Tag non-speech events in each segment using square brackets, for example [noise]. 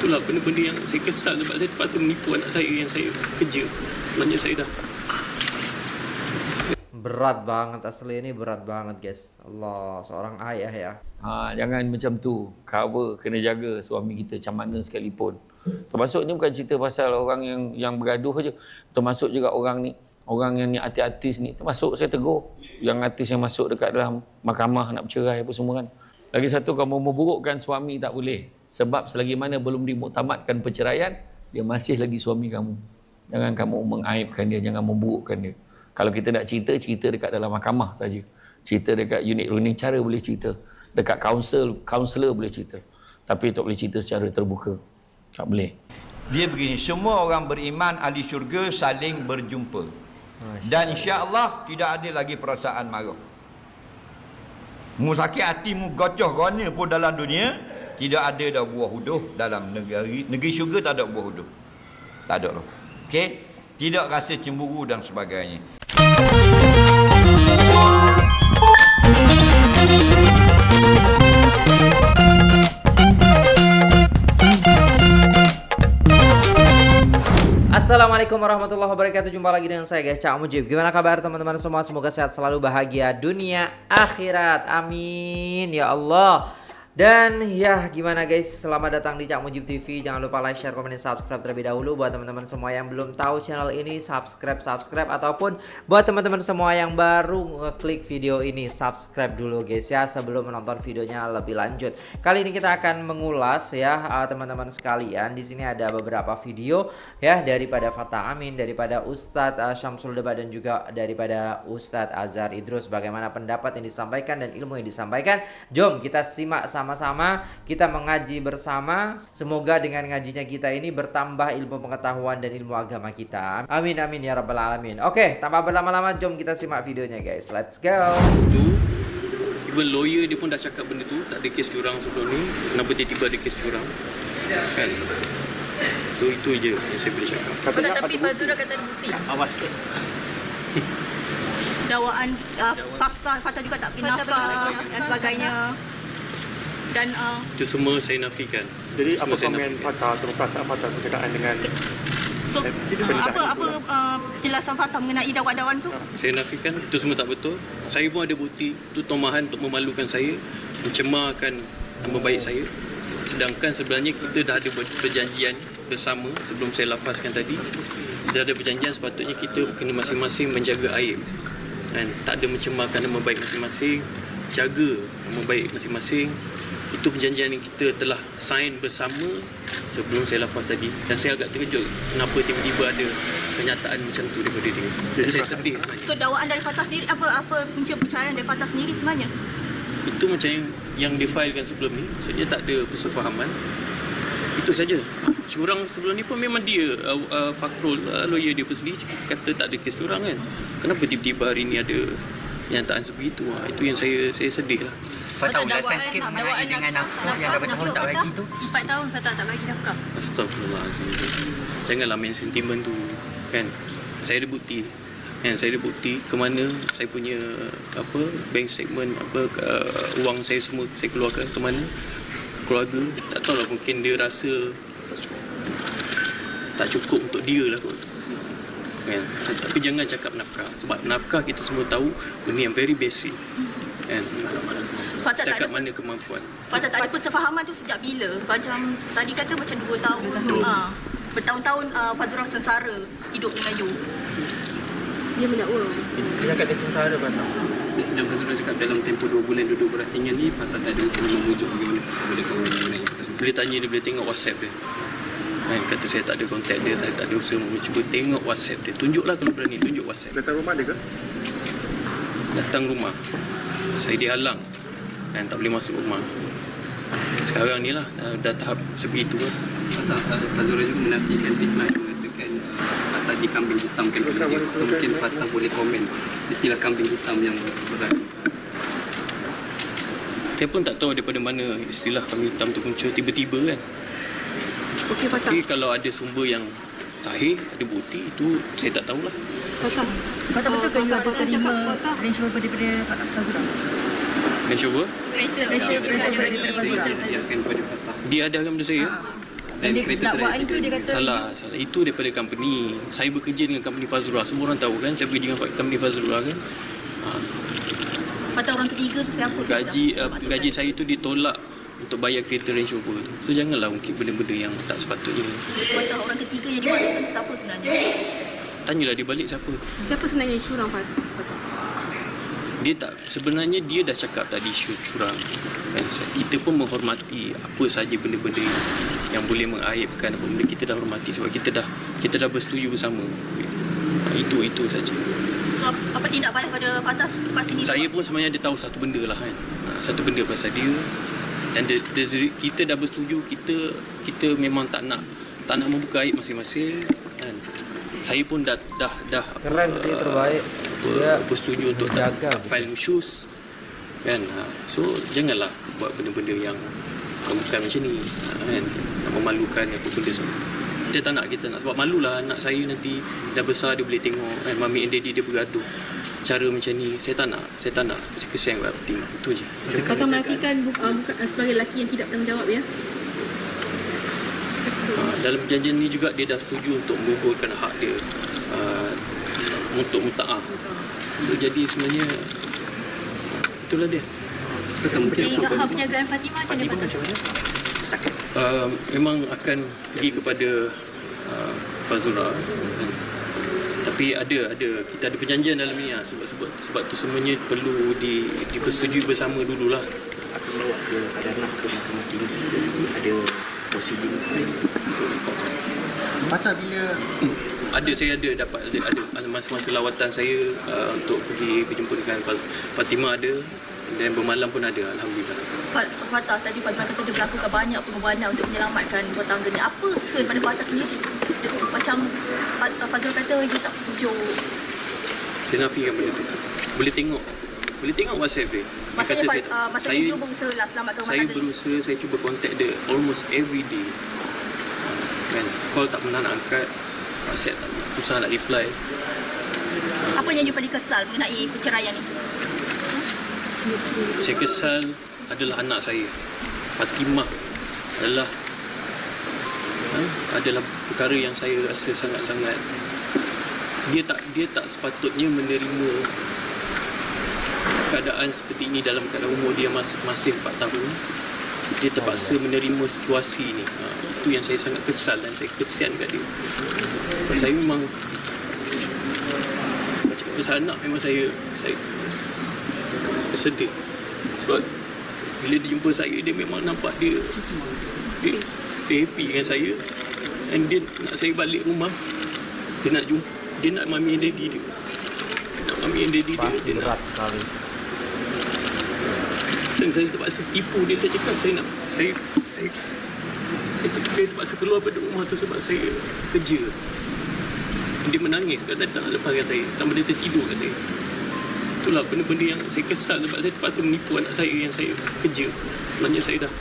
itulah benda-benda yang saya kesal sebab saya terpaksa menipu anak saya yang saya kerja sebenarnya saya dah Berat banget asli ini berat banget guys. Allah, seorang ayah ya. Ha, jangan macam tu. Cover, kena jaga suami kita macam mana sekalipun. Termasuk ni bukan cerita pasal orang yang yang bergaduh aja. Termasuk juga orang ni, orang yang ni artis-artis ni. Termasuk saya tegur yang artis yang masuk dekat dalam mahkamah nak bercerai apa semua kan. Lagi satu kamu memburukkan suami tak boleh. Sebab selagi mana belum dimuktamadkan perceraian, dia masih lagi suami kamu. Jangan kamu mengaibkan dia, jangan memburukkan dia. Kalau kita nak cerita, cerita dekat dalam mahkamah saja. Cerita dekat unit ruling cara boleh cerita. Dekat counsel, counselor boleh cerita. Tapi tak boleh cerita secara terbuka. Tak boleh. Dia begini, semua orang beriman ahli syurga saling berjumpa. Dan insya-Allah tidak ada lagi perasaan marah. Mu sakit hati mu gocoh gona pun dalam dunia tidak ada dah buah huduh dalam negeri negeri syurga tak ada buah huduh. Tak ada lah. Okey? Tidak rasa cemburu dan sebagainya. Assalamualaikum warahmatullahi wabarakatuh Jumpa lagi dengan saya guys Cak Mujib Gimana kabar teman-teman semua Semoga sehat selalu bahagia dunia akhirat Amin Ya Allah dan ya gimana guys? Selamat datang di Cak Mujib TV Jangan lupa like, share, komen, dan subscribe terlebih dahulu Buat teman-teman semua yang belum tahu channel ini. Subscribe, subscribe Ataupun buat teman-teman semua yang baru ngeklik video ini Subscribe dulu guys ya Sebelum menonton videonya lebih lanjut. Kali ini kita akan mengulas ya uh, Teman-teman sekalian. Di sini ada beberapa video ya Daripada Fatah Amin Daripada Ustadz uh, Syamsul Debat Dan juga daripada Ustadz Azhar Idrus. Bagaimana pendapat yang disampaikan dan ilmu yang disampaikan? Jom kita simak sama-sama kita mengaji bersama. Semoga dengan ngajinya kita ini bertambah ilmu pengetahuan dan ilmu agama kita. Amin amin ya rabbal alamin. Oke, tanpa berlama-lama jom kita simak videonya guys. Let's go. tu even lawyer dia pun dah cakap benda tu tak ada kes curang sebelum ni kenapa tiba-tiba ada kes curang kan so itu je yang saya boleh cakap Fatah tapi Fazura kata ada bukti. awas [laughs] Dakwaan uh, fakta Fatah juga tak nafkah dan sebagainya. Dan uh, itu semua saya nafikan. Jadi Semua apa komen nafikan. Fatah atau perasaan Fatah berkaitan dengan so uh, apa apa uh, penjelasan Fatah mengenai dakwaan-dakwaan tu? saya nafikan itu semua tak betul. Saya pun ada bukti itu tomahan untuk memalukan saya mencemarkan nama baik saya. Sedangkan sebenarnya kita dah ada perjanjian bersama sebelum saya lafazkan tadi. Kita ada perjanjian sepatutnya kita kena masing-masing menjaga air. Kan tak ada mencemarkan nama baik masing-masing jaga nama baik masing-masing itu perjanjian yang kita telah sign bersama sebelum saya lafaz tadi. Dan saya agak terkejut kenapa tiba-tiba ada kenyataan macam tu daripada dia. Dan saya sedih. So dakwaan dari Fatah sendiri apa apa punca perceraian dari Fatah sendiri sebenarnya? itu macam yang yang difailkan sebelum ni. Maksudnya tak ada persefahaman. Itu saja. Curang sebelum ni pun memang dia uh, uh, Fakrul uh, lawyer dia pun sendiri kata tak ada kes curang kan. Kenapa tiba-tiba hari ni ada kenyataan seperti itu? Ha, itu yang saya saya sedih lah Fatah Dakwaan- ulasan sikit mengenai dengan nafkah yang dah bertahun tak bagi tu. Empat tahun Fatah tak bagi nafkah. Astagfirullahaladzim. Janganlah main sentimen tu Kan? Saya ada bukti Kan? Saya ada bukti ke mana saya punya apa bank statement apa uh, wang saya semua saya keluarkan ke mana. Keluarga tak tahulah mungkin dia rasa tak cukup untuk dia lah kot. Kan? Tapi jangan cakap nafkah sebab nafkah kita semua tahu benda yang very basic kan Fatah tak cakap ada mana kemampuan Fatah tak ada persefahaman tu sejak bila? Macam tadi kata macam 2 tahun. Ha. Bertahun-tahun uh, Fazura sengsara hidup dengan you. Dia mendakwa. Dia cakap dia sengsara Fatah. Dan Fazrul cakap dalam tempoh 2 bulan duduk berasingan ni Fatah tak ada usaha memujuk bagaimana Fatah boleh kawan semua. Boleh tanya dia boleh tengok WhatsApp dia. Kan kata saya tak ada kontak dia, saya tak ada usaha mau cuba tengok WhatsApp dia. Tunjuklah kalau berani tunjuk WhatsApp. datang rumah dia ke? Datang rumah. Saya dihalang dan tak boleh masuk rumah. Sekarang ni lah dah, dah tahap sebegitu lah. Fazrul juga menafikan fitnah yang mengatakan uh, Fatah dikambing hitamkan oleh dia. So, mungkin Fatah boleh komen istilah kambing hitam yang berani. Saya pun tak tahu daripada mana istilah kami hitam tu muncul tiba-tiba kan. Okey Fatah. Tapi kalau ada sumber yang sahih, ada bukti, itu saya tak tahulah. Fatah. Fatah betul ke you ada terima range rover daripada Fazura? Dan cuba, Range rover daripada Fazura. Dia akan kepada Fatah. dia ada kan benda saya. Dan dia kereta tricycle itu dia kata Salah, salah. Itu daripada company. Saya bekerja dengan company Fazrul. Semua orang tahu kan saya bekerja dengan company Fazrul kan. Ha, Patah orang ketiga tu siapa? gaji uh, gaji saya tu ditolak untuk bayar kereta Range Rover tu. So janganlah ungkit benda-benda yang tak sepatutnya. Patah orang ketiga yang dimasukkan tu siapa sebenarnya? Tanyalah dia balik siapa. Siapa sebenarnya curang Fat? Dia tak sebenarnya dia dah cakap tadi isu curang. Kan kita pun menghormati apa saja benda-benda yang, boleh mengaibkan apa benda kita dah hormati sebab kita dah kita dah bersetuju bersama. Itu itu saja. So, apa tindak balas pada Fatah ini? Saya pun sebenarnya ada tahu satu benda lah kan. Ha, Satu benda pasal dia dan dia, dia, kita dah bersetuju kita kita memang tak nak tak nak membuka aib masing-masing kan. Saya pun dah dah dah Keren sih terbaik. apa, Dia bersetuju untuk tak, tak file nusyus kan ha. so janganlah buat benda-benda yang bukan macam ni ha, kan nak memalukan apa benda semua kita tak nak kita nak sebab malulah anak saya nanti dah besar dia boleh tengok kan mami and daddy dia bergaduh. Cara macam ni saya tak nak saya tak nak saya kesian kat Fatimah itu je. Kata melakikan bu- uh, bukan uh, sebagai lelaki yang tidak bertanggungjawab ya. Ha, dalam perjanjian ni juga dia dah setuju untuk menggugurkan hak dia uh, untuk muta'ah. So, jadi sebenarnya itulah dia. Jadi hak penjagaan Fatimah macam mana? Uh, memang akan pergi kepada uh, Fazura kan. tapi ada ada kita ada perjanjian dalam ni lah. sebab sebab sebab tu semuanya perlu di dipersetujui bersama dululah akan bawa ke adalah ke mahkamah tinggi ada prosedur Patah bila ada saya ada dapat ada, ada masa-masa lawatan saya uh, untuk pergi berjumpa dengan Fa- Fatimah ada dan bermalam pun ada alhamdulillah. Fat- Fatah tadi Fazrul kata dia melakukan banyak pengorbanan untuk menyelamatkan rumah tangga ni. Apa usaha daripada Fatah sendiri? Dia, macam Fat- Fazrul kata dia tak pujuk. saya nafikan benda tu. Boleh tengok. Boleh tengok WhatsApp dia. Dia Maksudnya, kata Fat- uh, maksudnya saya, dia berusaha lah selamatkan rumah saya tangga berusaha saya cuba contact dia almost every day. Kan? Call tak pernah nak angkat. WhatsApp tak susah nak reply. Apa yang you paling kesal mengenai perceraian ni? Saya kesal adalah anak saya. Fatimah adalah ha, adalah perkara yang saya rasa sangat-sangat dia tak dia tak sepatutnya menerima keadaan seperti ini dalam keadaan umur dia masih, masih 4 tahun. Dia terpaksa menerima situasi ini. Ha, itu yang saya sangat kesal dan saya kesian kat dia. Sebab saya memang pasal anak memang saya saya sedih. Sebab bila dia jumpa saya dia memang nampak dia dia, dia happy dengan saya. And dia nak saya balik rumah dia nak jumpa dia nak mami and daddy dia. Nak mami and daddy dia pasti dia. nak berat sekali. dan saya terpaksa tipu dia. Saya cakap saya nak saya saya saya, saya terpaksa keluar pada rumah tu sebab saya kerja. Dia menangis dia tak nak lepaskan saya. Tambah dia tertidur kat saya itulah benda-benda yang saya kesal sebab saya terpaksa menipu anak saya yang saya kerja sebenarnya saya dah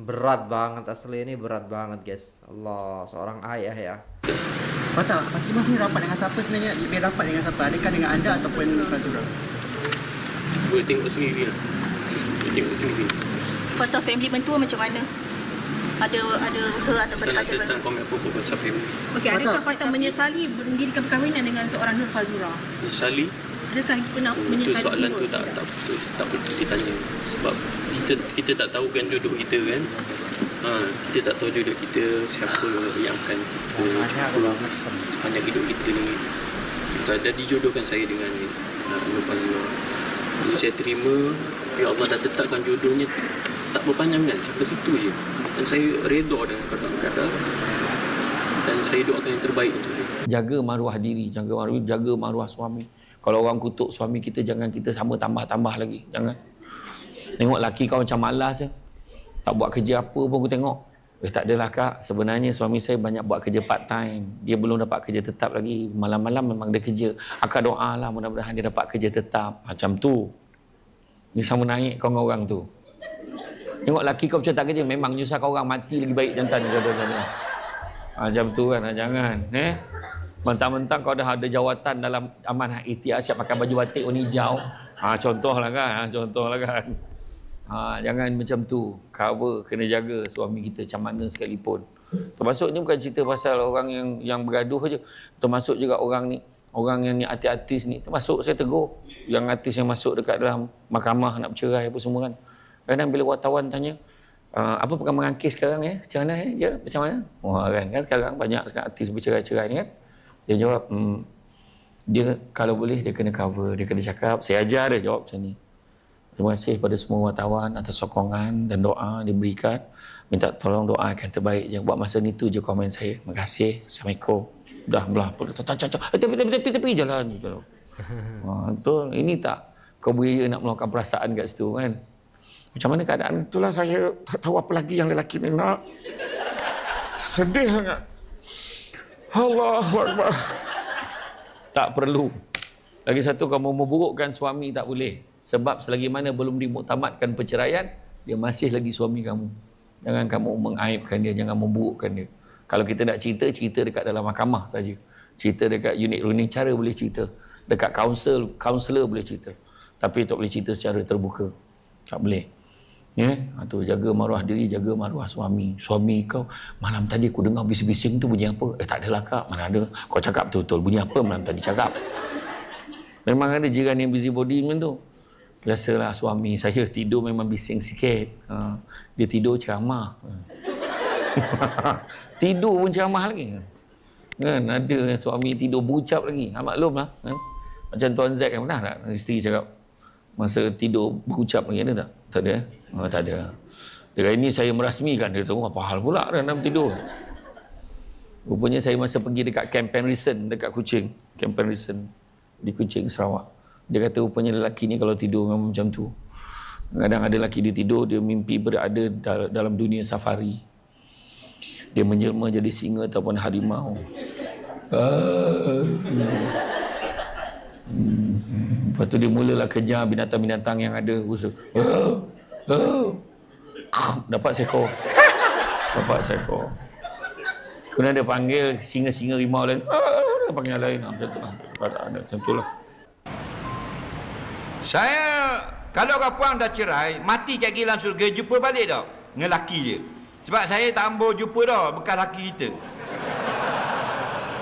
Berat banget asli ini berat banget guys. Allah seorang ayah ya. Patah Fatimah ni rapat dengan siapa sebenarnya lebih rapat dengan siapa adakah dengan anda ataupun Fazura boleh tengok sendiri lah boleh tengok sendiri Fatah family mentua macam mana? Ada ada usaha atau saya pendekatan? tak nak komen apa-apa pasal family Okey, adakah Fatah menyesali mendirikan perkahwinan dengan seorang Nur Fazura? Sali Adakah pernah itu menyesali soalan tu tak tak tak, tak perlu ditanya. Sebab kita kita tak tahu kan jodoh kita kan. Ha, kita tak tahu jodoh kita siapa yang akan kita jumpa sepanjang hidup kita ni. Kita ada dijodohkan saya dengan uh, Nur Fazlul Jadi saya terima ya Allah dah tetapkan jodohnya tak berpanjangan sampai situ je dan saya redha dengan kadang-kadang dan saya doakan yang terbaik untuk dia jaga maruah diri jaga maruah jaga maruah suami. Kalau orang kutuk suami kita jangan kita sama tambah-tambah lagi. Jangan. Tengok laki kau macam malas je tak buat kerja apa pun aku tengok. Eh tak adalah kak. Sebenarnya suami saya banyak buat kerja part time dia belum dapat kerja tetap lagi. Malam-malam memang dia kerja. Akak doa lah mudah-mudahan dia dapat kerja tetap. Macam tu. Ni sama naik kau dengan orang tu tengok laki kau macam tak kerja memang nyusahkan orang mati lagi baik jantan kata-kata macam tu kan ah, jangan eh mentang-mentang kau dah ada jawatan dalam amanah ikhtiar siap pakai baju batik warna hijau ha contohlah kan ha contohlah kan Ha, jangan macam tu. Cover kena jaga suami kita macam mana sekalipun. Termasuk ni bukan cerita pasal orang yang yang bergaduh je. Termasuk juga orang ni orang yang ni artis-artis ni termasuk saya tegur yang artis yang masuk dekat dalam mahkamah nak bercerai apa semua kan. Kadang bila wartawan tanya, uh, apa perkembangan kes sekarang ya? Macam mana ya? Ya, macam mana? Wah kan, kan sekarang banyak sekarang artis bercerai-cerai ni kan. Dia jawab, hmm, dia kalau boleh dia kena cover, dia kena cakap, saya ajar dia jawab macam ni. Terima kasih kepada semua wartawan atas sokongan dan doa diberikan. Minta tolong doa yang terbaik je. Buat masa ni tu je komen saya. Terima kasih. Assalamualaikum. Dah belah. Eh, Tapi tapi tapi tapi jalan je. Ha, [laughs] betul. Ini tak kau beria nak melakukan perasaan kat situ kan. Macam mana keadaan? Itulah saya tak tahu apa lagi yang lelaki ni nak. Sedih sangat. Allah Akbar. Tak perlu. Lagi satu kamu memburukkan suami tak boleh. Sebab selagi mana belum dimuktamadkan perceraian, dia masih lagi suami kamu. Jangan kamu mengaibkan dia, jangan memburukkan dia. Kalau kita nak cerita, cerita dekat dalam mahkamah saja. Cerita dekat unit ruling cara boleh cerita. Dekat counsel, counselor boleh cerita. Tapi tak boleh cerita secara terbuka. Tak boleh. Ya, ha, tu jaga maruah diri, jaga maruah suami. Suami kau, malam tadi aku dengar bising-bising tu bunyi apa? Eh tak adalah kak, mana ada. Kau cakap betul-betul, bunyi apa malam tadi cakap? Memang ada jiran yang busybody macam tu. Biasalah suami saya tidur memang bising sikit. Ha, dia tidur ceramah. [laughs] tidur pun ceramah lagi. Kan ada suami tidur bucap lagi. Ha, maklumlah kan. Macam Tuan Zack kan pernah tak isteri cakap masa tidur berucap lagi ada tak? Tak ada. Oh, tak ada. Dekat ini saya merasmikan dia tahu apa hal pula dalam tidur. Rupanya saya masa pergi dekat Camp Penrison dekat Kuching, Camp Penrison di Kuching Sarawak. Dia kata rupanya lelaki ni kalau tidur memang macam tu. Kadang ada lelaki dia tidur, dia mimpi berada dalam dunia safari. Dia menjelma jadi singa ataupun harimau. Hmm. Lepas tu dia mulalah kejar binatang-binatang yang ada rusa. Dapat seekor. Dapat seekor. Kemudian dia panggil singa-singa rimau lain. Dia panggil yang lain. Macam tu lah. Macam tu lah. Saya kalau orang puan dah cerai, mati kat gilang surga jumpa balik dah. Ngelaki je. Sebab saya tak ambil jumpa dah bekas laki kita.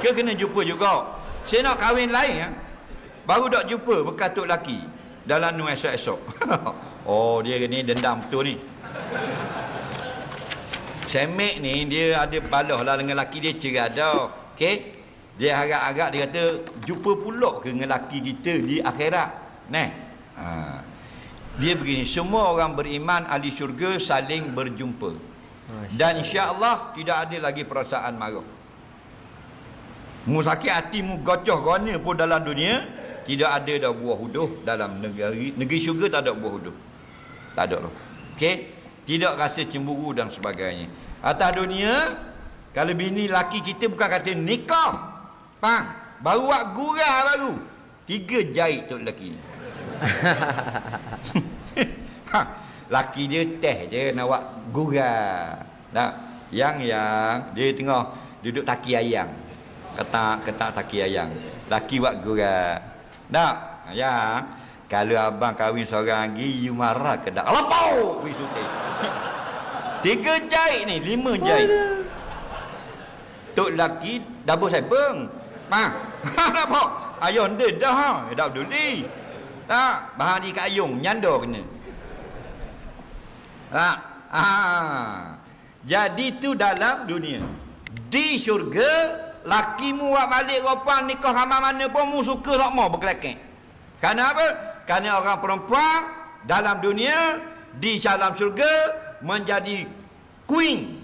Ke kena jumpa juga. Saya nak kahwin lain ya. Baru dak jumpa bekas tok laki dalam nu esok-esok. [laughs] oh, dia ni dendam betul ni. Semek ni dia ada balah lah dengan laki dia cerai dah. Okey? Dia agak-agak dia kata jumpa pula ke dengan laki kita di akhirat. Nah. Ha. Dia begini, semua orang beriman ahli syurga saling berjumpa. Dan insya-Allah tidak ada lagi perasaan marah. Mu sakit hati mu gocoh gona pun dalam dunia tidak ada dah buah huduh dalam negeri negeri syurga tak ada buah huduh. Tak ada lah. Okey? Tidak rasa cemburu dan sebagainya. Atas dunia kalau bini laki kita bukan kata nikah. Faham? Baru buat gurah baru. Tiga jahit tu lelaki ni. [laughs] Ha, laki dia teh je nak buat gurah. Tak? Yang yang dia tengah duduk taki ayam. Ketak ketak taki ayam. Laki buat gurah. Tak? Yang kalau abang kahwin seorang lagi you marah ke tak? Lapau! Wih sutik. [laughs] Tiga jahit ni, lima jahit. Tok laki double sabeng. Ha? [laughs] Apa? Ayah dia dah ha. Dah dulu ni. Tak, bahan di kayung nyanda kena. Tak. Ha. Jadi tu dalam dunia. Di syurga lakimu buat balik ropan nikah sama mana pun mu suka tak mau berkelakek. Karena apa? Karena orang perempuan dalam dunia di dalam syurga menjadi queen.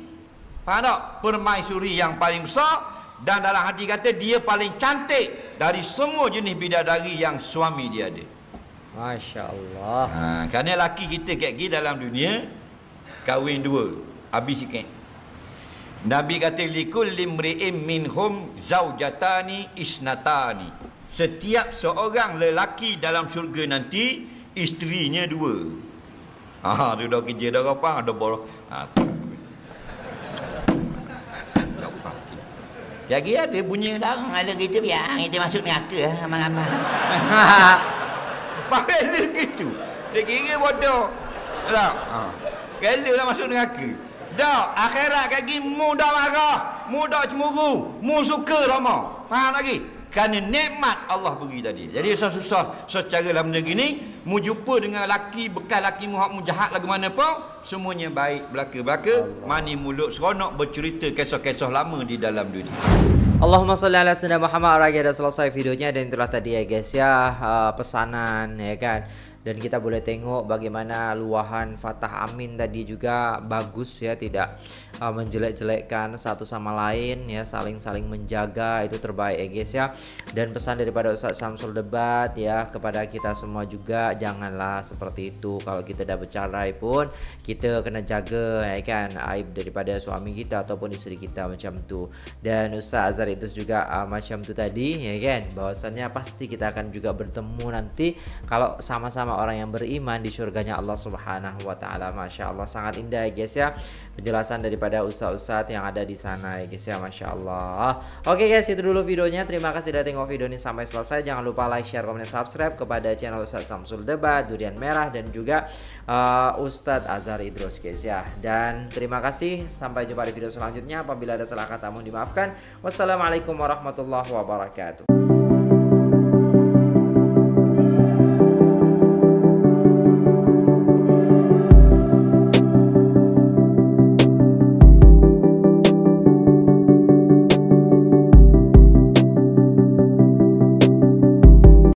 Faham tak? Permaisuri yang paling besar dan dalam hati kata dia paling cantik dari semua jenis bidadari yang suami dia ada. Masya Allah. Ha, kerana laki kita kat gini dalam dunia kahwin dua, habis sikit. Nabi kata likul limri'im minhum zaujatani isnatani. Setiap seorang lelaki dalam syurga nanti isterinya dua. Ha, tu dah kerja dah apa? Ada bor. Ha. Lagi ada bunyi dah ada kita biar kita masuk neraka ramai-ramai. [laughs] Pahala gitu. Dia kira bodoh. Tak. Ha. Rela lah masuk neraka. Dak, akhirat kaki mu dak marah, mu dak cemburu, mu suka rama. Faham lagi? Kerana nikmat Allah beri tadi. Jadi susah-susah secara dalam benda gini, mu jumpa dengan laki bekas laki mu hak mu jahat lagu mana pun, semuanya baik belaka-belaka, mani mulut seronok bercerita kisah-kisah lama di dalam dunia. Allahumma salli ala sayyidina Muhammad Ragi dah selesai videonya dan itulah tadi ya guys ya uh, pesanan ya kan dan kita boleh tengok bagaimana luahan Fatah Amin tadi juga bagus ya tidak uh, menjelek-jelekkan satu sama lain ya saling-saling menjaga itu terbaik ya guys ya. Dan pesan daripada Ustaz Samsul Debat ya kepada kita semua juga janganlah seperti itu. Kalau kita dah bercerai pun kita kena jaga ya kan aib daripada suami kita ataupun isteri kita macam tu. Dan Ustaz Azhar itu juga uh, macam tu tadi ya kan. Bahwasannya pasti kita akan juga bertemu nanti. Kalau sama-sama orang yang beriman di surganya Allah Subhanahu wa taala. Masya Allah sangat indah ya guys ya penjelasan daripada ustaz-ustaz yang ada di sana ya guys ya Masya Allah. Oke guys itu dulu videonya. Terima kasih sudah tengok video ini sampai selesai. Jangan lupa like, share, komen, subscribe kepada channel Ustaz Samsul Debat, Durian Merah dan juga uh, Ustadz Azhar Idrus guys ya. Dan terima kasih sampai jumpa di video selanjutnya. Apabila ada salah kata mohon dimaafkan. Wassalamualaikum warahmatullahi wabarakatuh.